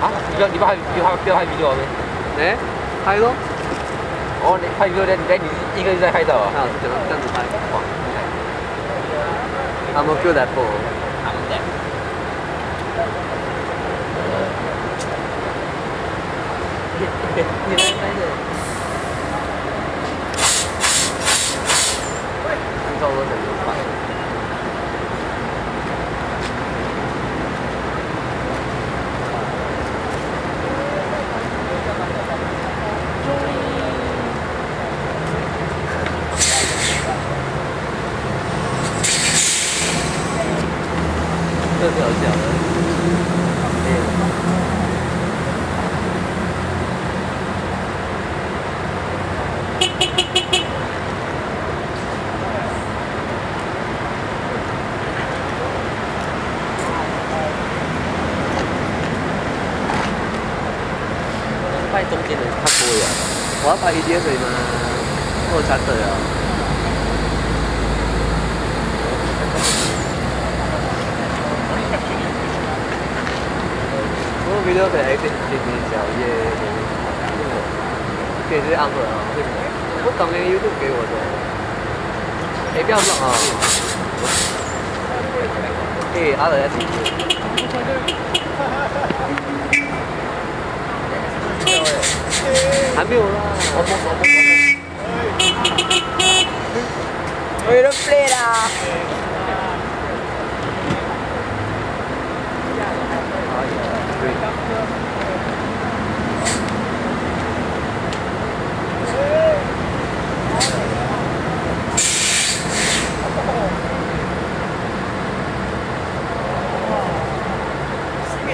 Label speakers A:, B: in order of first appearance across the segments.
A: 啊，你你把还你还不要拍 video 呢？
B: 哎，拍咯。
A: 哦，你拍 video？你一个人在拍照啊？
B: 啊，这样这样子拍。哇。I'm a good apple.
A: I'm dead. 你来拍的。
B: 你走了，等你拍。快一点水
A: 吗？我产的
B: 啊！我比较喜欢吃甜甜小叶，可以吃安粉啊，我当年 YouTube 给我的，哎，不要弄啊！哎，阿德在听。还没有啦。我摸我摸。
C: 为了 play 啦。มี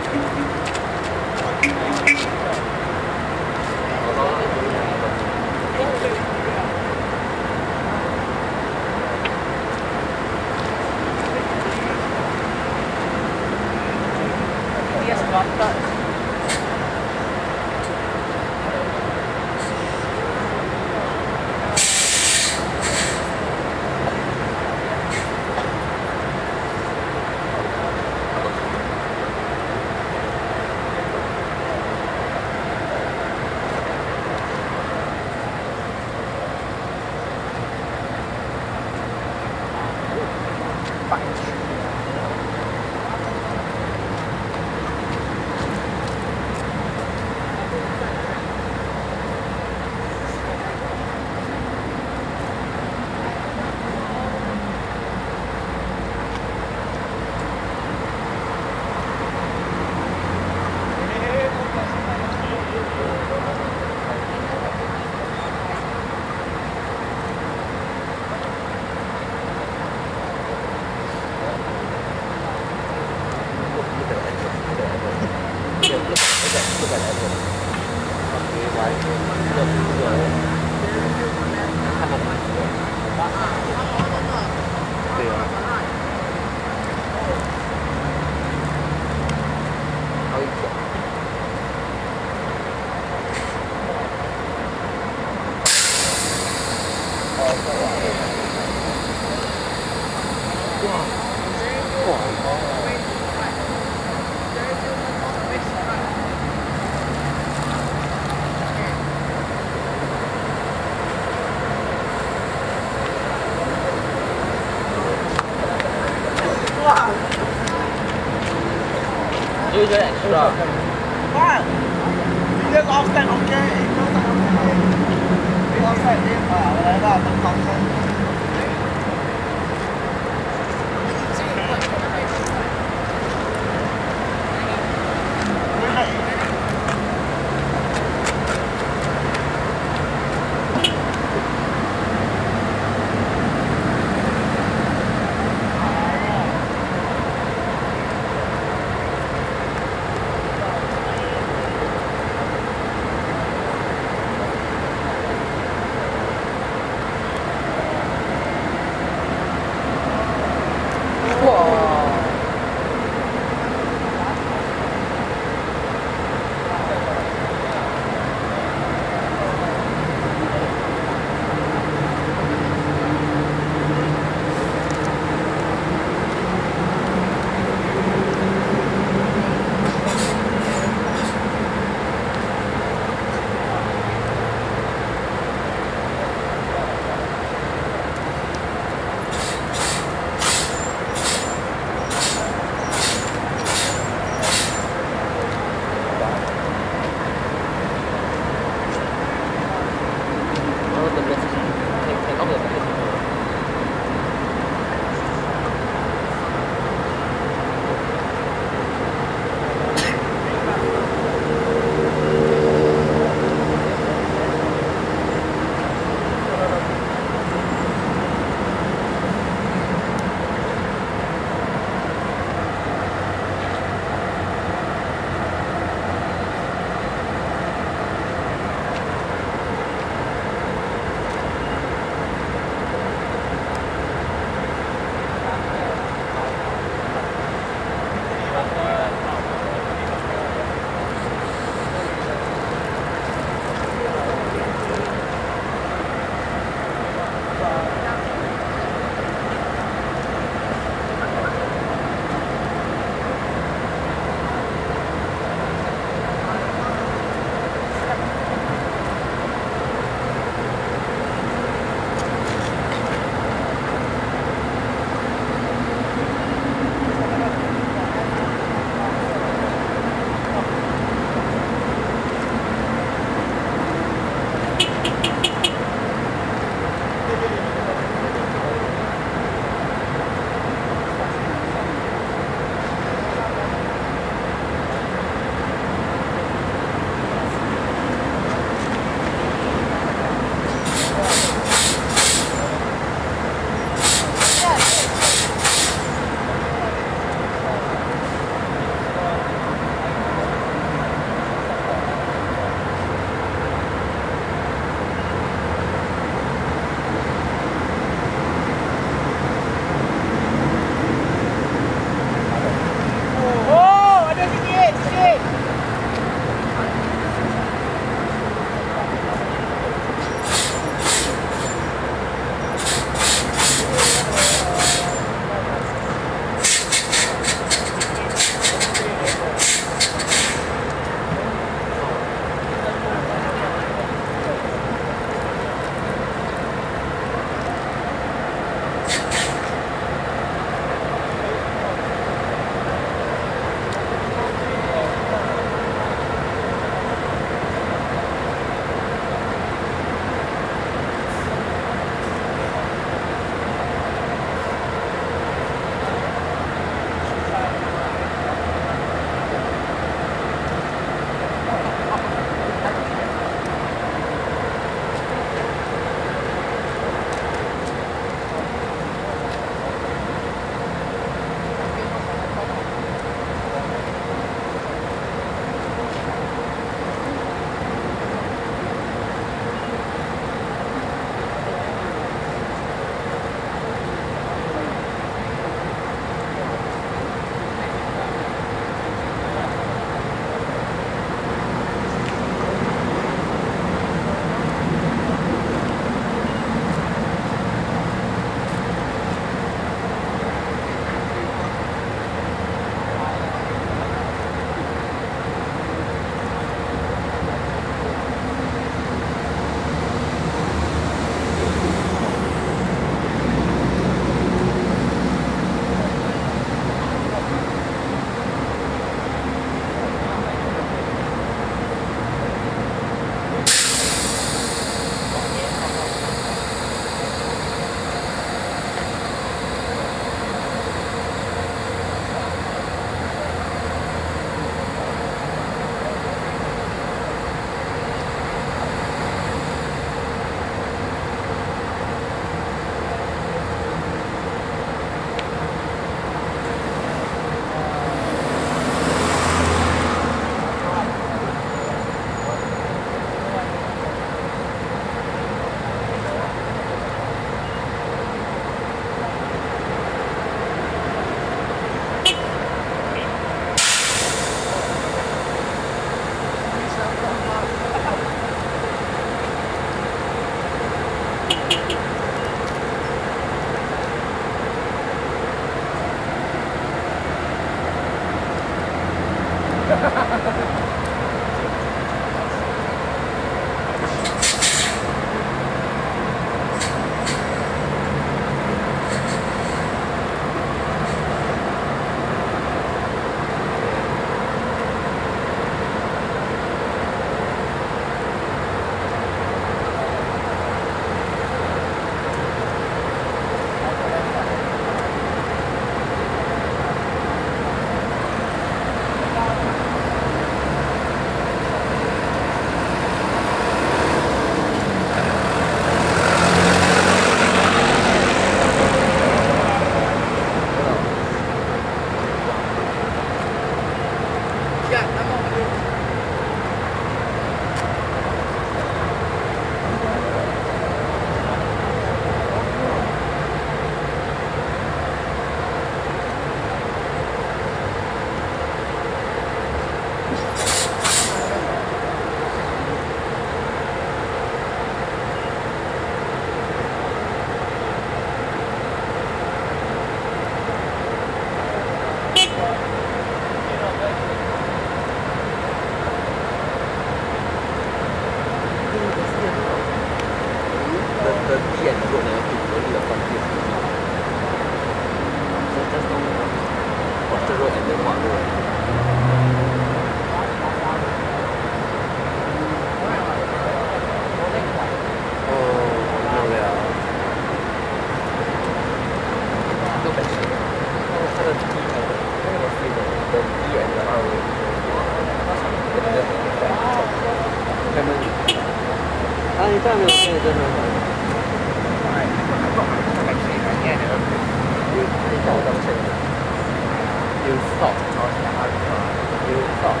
B: thought on the alpha new thought.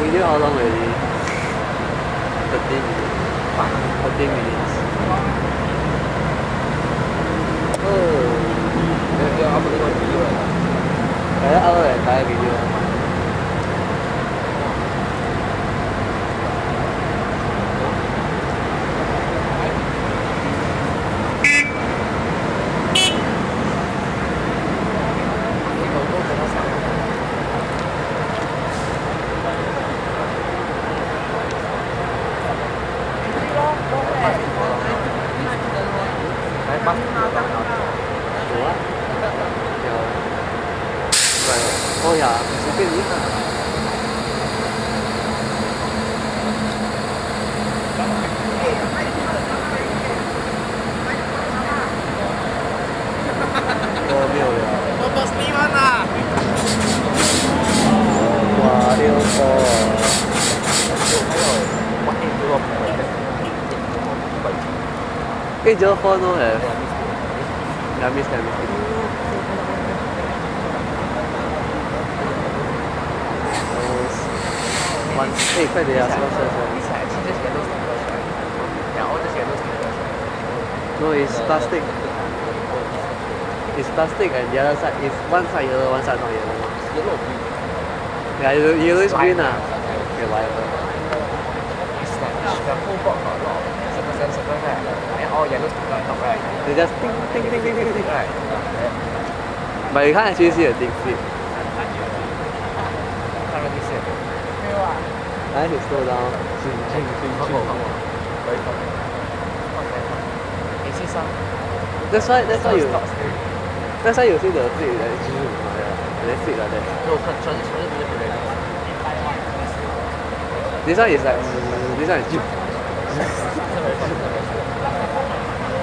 B: We did how long already? 13 minutes. 13 minutes. Eh, Joe Four no have. Yeah, miss that, miss that. One, eh, 快点啊，什么什么 No, it's plastic. It's plastic and the other side is one side yellow, one side not yellow. Yeah, yellow, yellow is green ah. Okay, whatever. they just ting ting ting ting ting ting. But you can't actually see the thing flip. I need to slow down. Ching, ching, ching, ching. That's why, that's why you, that's why you see the flip like, and then flip like that. This one is like, this one is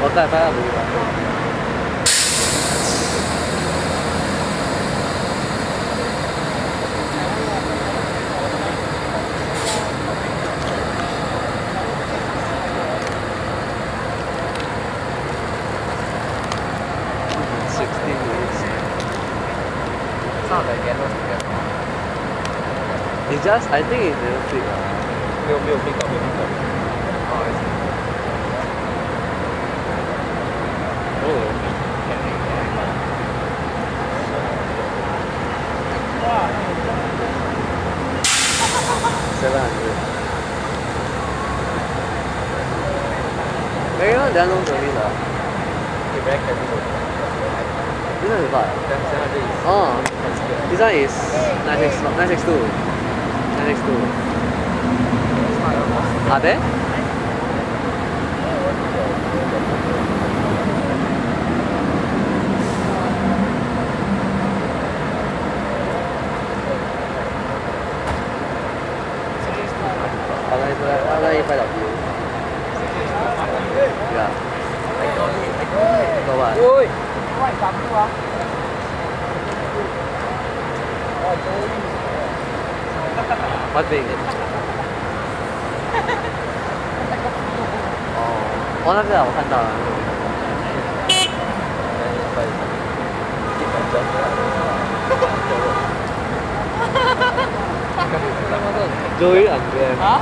B: 我在三亚读的。sixty minutes. It's not that good. It's just, I think, no, no, no. This one is what? Oh, this one is 962. 962. 962. Are there? How long is có ảnh cắm đúng
A: không?
B: Mất gì Ồ, nó là một thằng đỏ Dưới ảnh về Hả?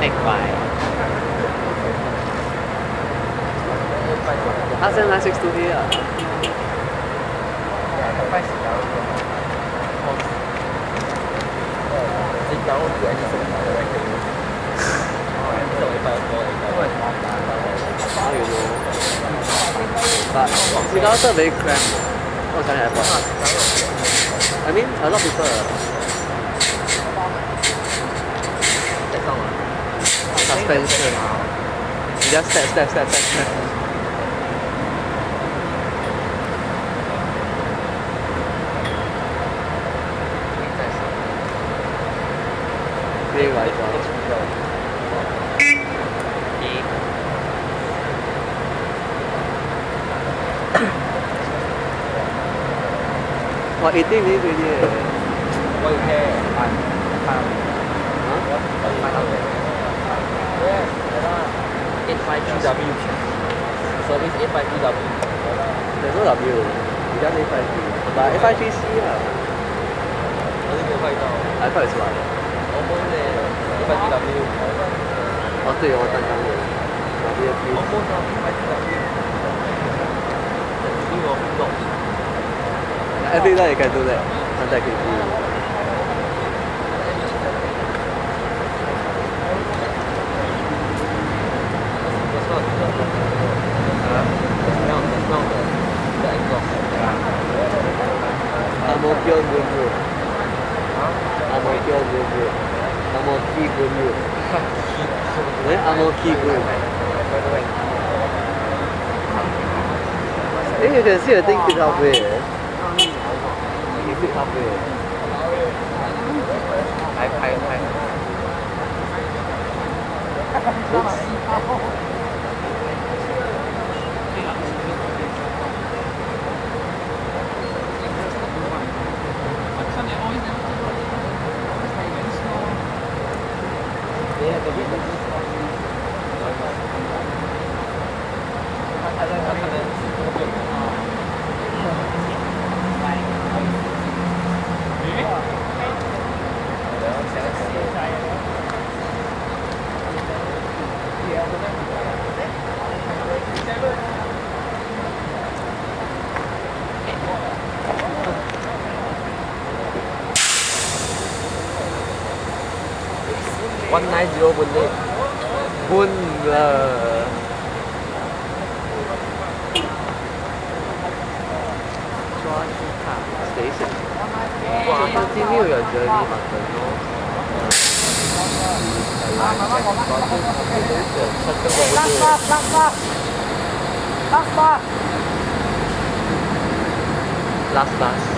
B: เด็กไป他现在 six two D 啊。
D: 快洗澡。
A: 洗澡我主要是洗澡来给。
B: I don't know. But Singapore very cramped. What's that? I mean, a lot of people. suspense na. Just step, step, step, step, step. Wah, 18 minutes already eh.
A: F5PW.
B: There's no W. You just F5P. But F5PC lah.
A: I think 快到。
B: 还快出来了。
A: 我们的 F5PW。
B: 哦，对，我刚刚有。WP。
A: 我摸到 F5PW。因为我不懂。
B: Every night you can do that. 现在可以。normal key group. Then you can see the thing fit halfway. You fit halfway.
A: High, high, high.
B: Oops. 1908 Buôn là Station 哇，都知呢度有咗啲物品咯。
A: 垃
B: 圾，
A: 垃圾，垃圾，垃
C: 圾。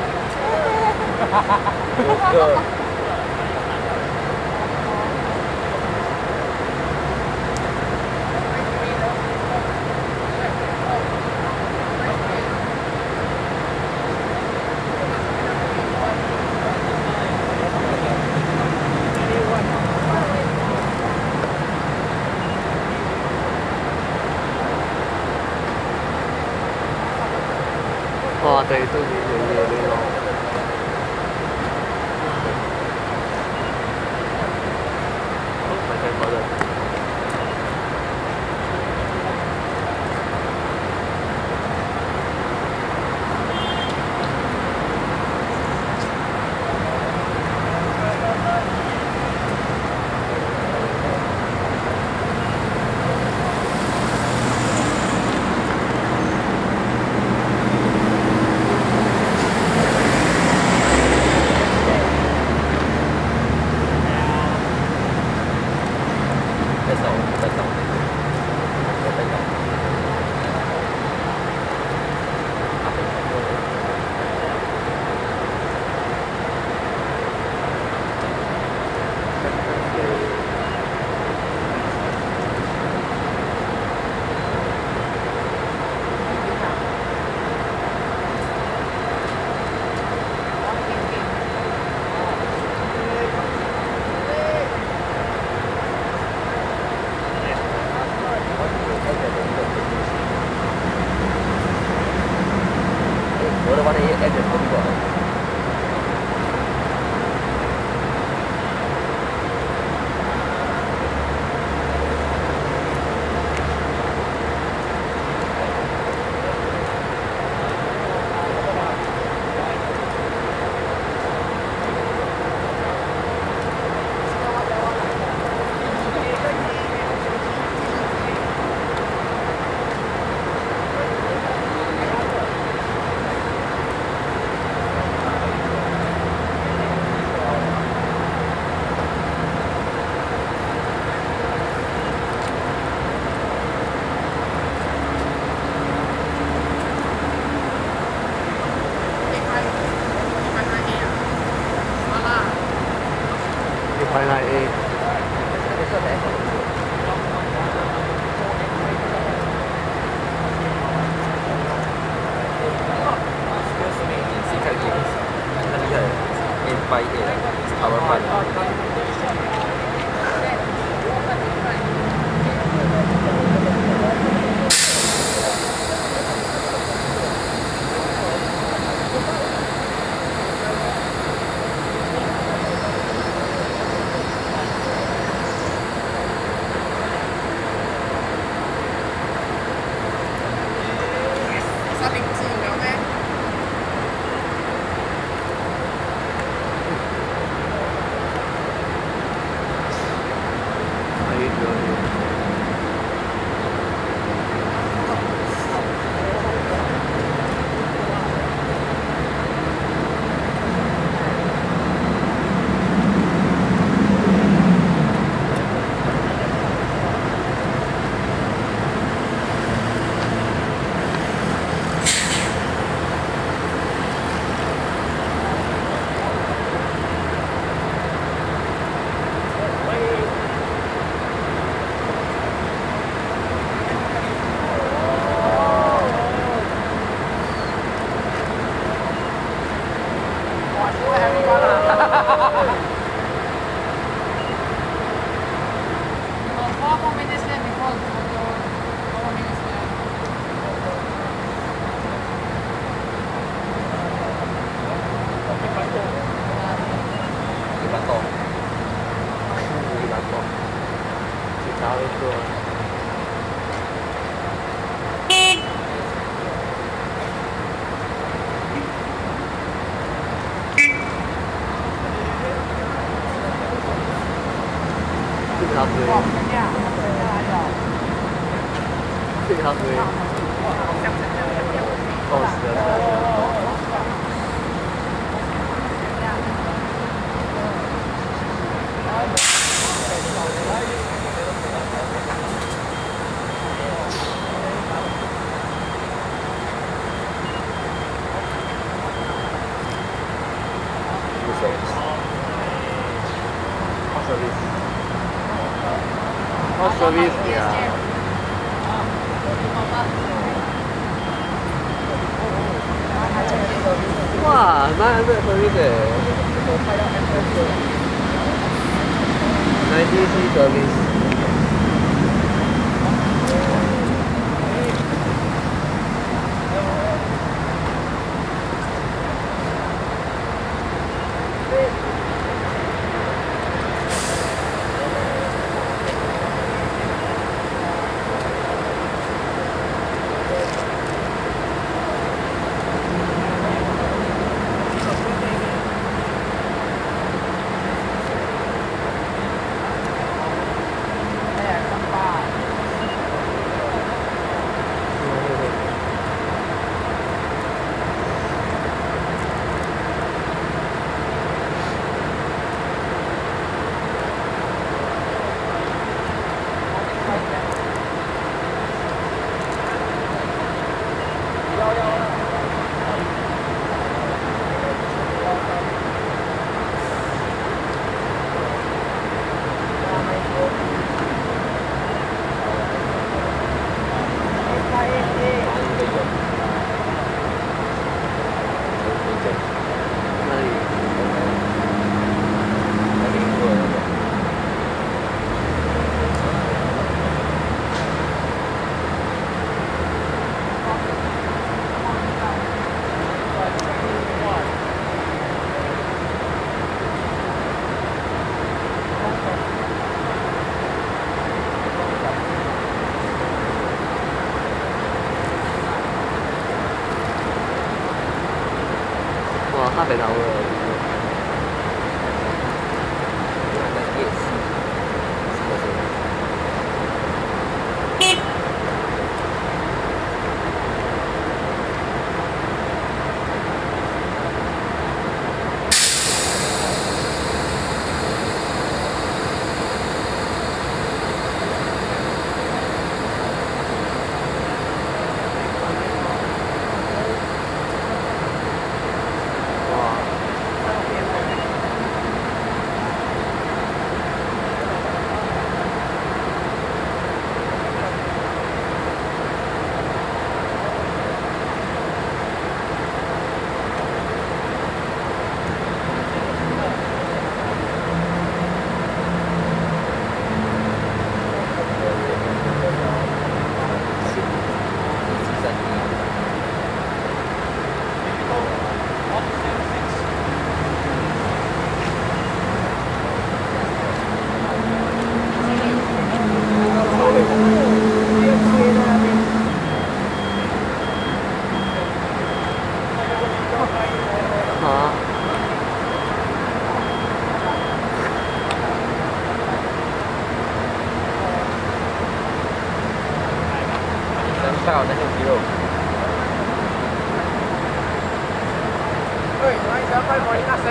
C: 哈哈哈哈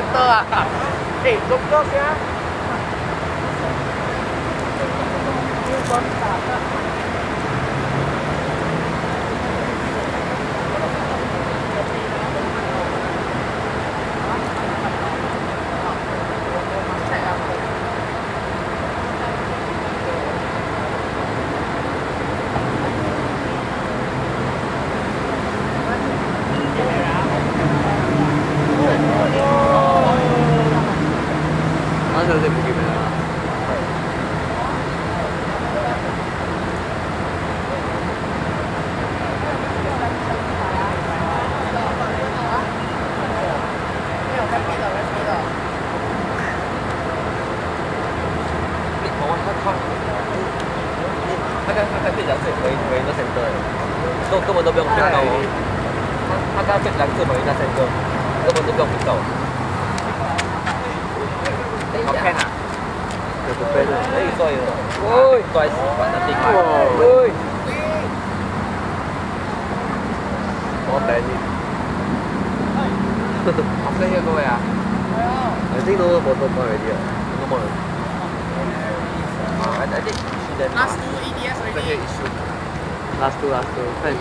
C: center à
A: để dùng nước nhá. 动不动。好看啊！
B: 这个杯子
A: 可以做一个，喂，摔死，反正挺
B: 快。
A: 喂，
B: 我等你。
A: 呵呵，谢谢各
B: 位啊。你这都是摩
A: 托车来的，摩托车。啊，来来，去的。
C: Last two, EDS,
A: EDS.
B: Last two, last two, 快
A: 点。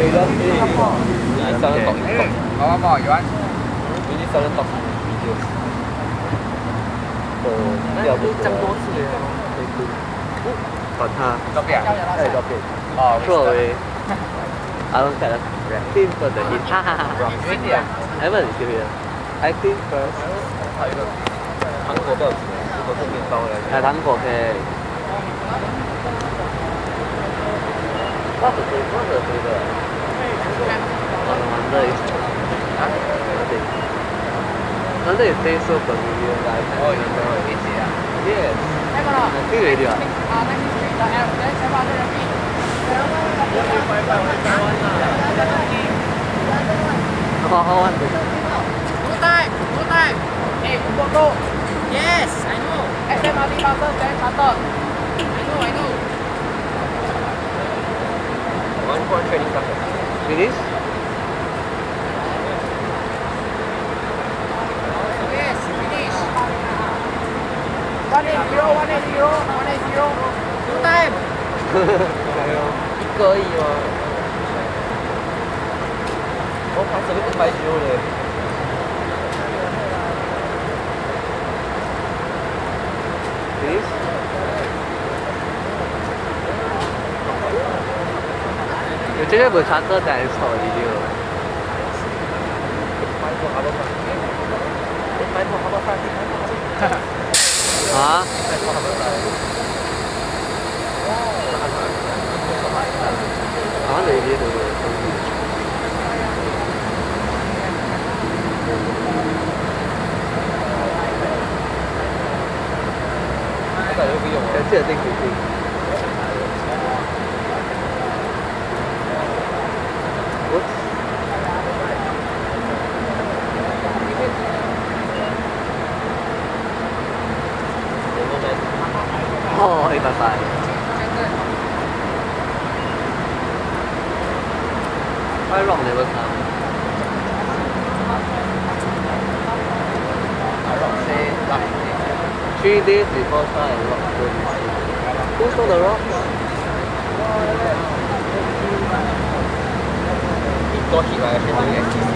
B: 이렇게 일산은 떡. 어, 뭐, 요한. 일산은 떡. 또, 야, 뭐,
A: 짬도 쓰네.
B: 바타. 커피. 네, 커피. 어,
A: 그거에.
B: I don't care. Team for the hit. 하하하. Evan is here. I think first.
A: 아, 이거 당고가 이거 좀
B: 싸워야 돼. 아, 당고 오케이. 빠져, 빠져, 빠져.
C: な
B: んで低層と右を大変な
C: んだ
B: ろ
C: う Yes だ
B: から Cái gì được Không, không ăn được
C: Good time, good time Hey, good go, go Yes, I know. SMRT Barton, Ben Barton I know, I know
A: 1.20 seconds it
B: is?
C: Yes, it is. One is zero, one is zero, one is zero. Two time.
A: 哎呦，可以吗？我跑这个都白球
B: 了。You change it to charter then I saw a video.
A: 做 Harbour Front，你买套 Harbour Front 啲
B: 啊，
A: 买套 Harbour
B: Front。I want the idea start and rock. Who stole the rock?
A: Got hit by a train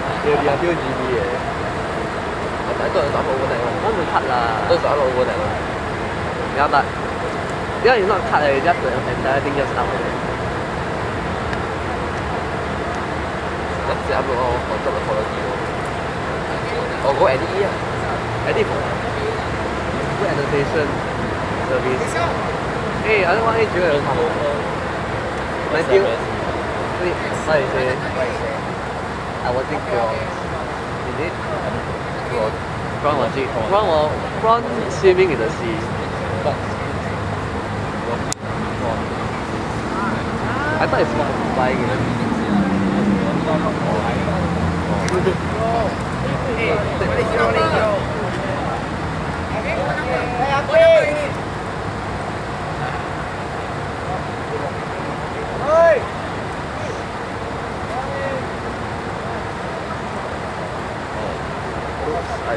A: dia dia dia GB lah?
B: ya, ya, eh.
A: Tak tahu nak tak over time.
B: Mau nak cut
A: lah. Tak tahu nak over time.
B: Ya tak. Dia ni nak cut eh dia tu yang entire thing just start.
A: Tapi aku oh kau tak nak follow dia. Oh go edit ya.
B: Edit for. Good annotation service. Eh, ada
A: orang
B: yang jual.
A: Nanti.
B: Nanti. Nanti. Nanti. Nanti.
A: Man?
B: I watching prawn. Is it?
A: Prawn.
B: Prawn watching. Prawn or prawn swimming in the sea.
A: But
B: I thought it's more flying in the sea. Oops, I feel some, I felt something.
A: one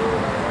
C: Okay,